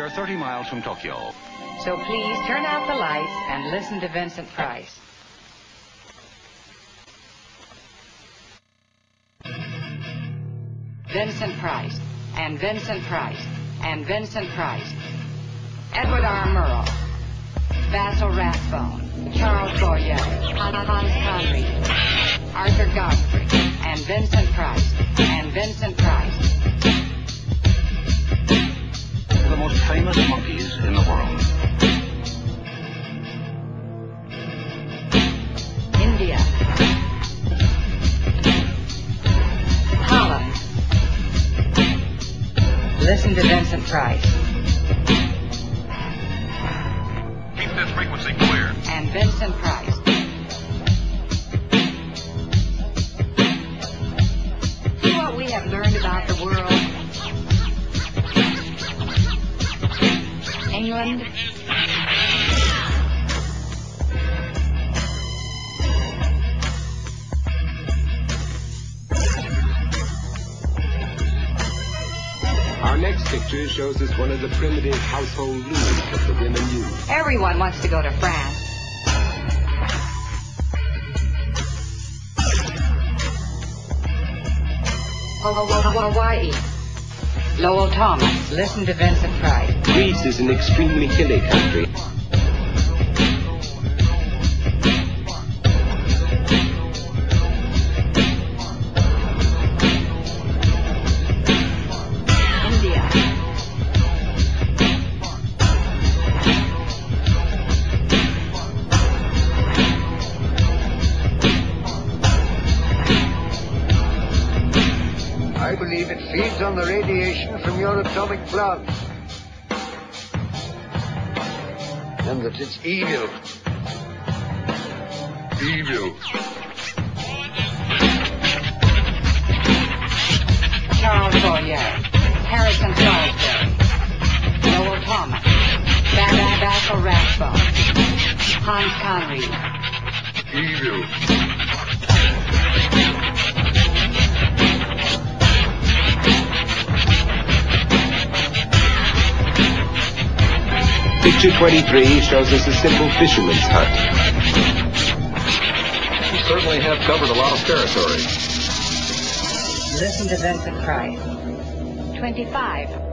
We are 30 miles from Tokyo. So please turn out the lights and listen to Vincent Price. Vincent Price, and Vincent Price, and Vincent Price. Edward R. Murrow, Basil Rathbone, Charles Boyer, Hans Conried, Arthur Godfrey, and Vincent Price, and Vincent Price. Listen to Vincent Price. Keep this frequency clear. And Vincent Price. See what we have learned about the world? England. Next picture shows us one of the primitive household looms that the women use. Everyone wants to go to France. Hawaii. Lowell Thomas. Listen to Vincent Price. Greece is an extremely hilly country. I believe it feeds on the radiation from your atomic plants. And that it's evil. Evil. Charles Boyer. Harrison Salisbury. Lowell Thomas. Baba Basil Rathbone. Hans Conried. Evil. Picture 23 shows us a simple fisherman's hut. You certainly have covered a lot of territory. Listen to Vincent Price. 25.